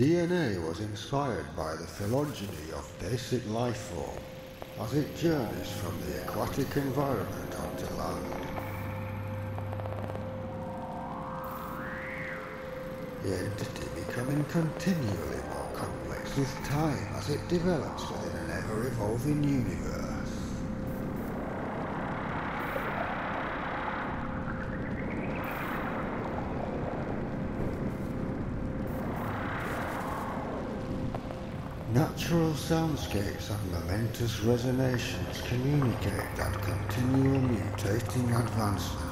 DNA was inspired by the phylogeny of basic life form as it journeys from the aquatic environment onto land. The entity becoming continually more complex with time as it develops within an ever-evolving universe. Natural soundscapes and momentous resonations communicate that continual mutating advancement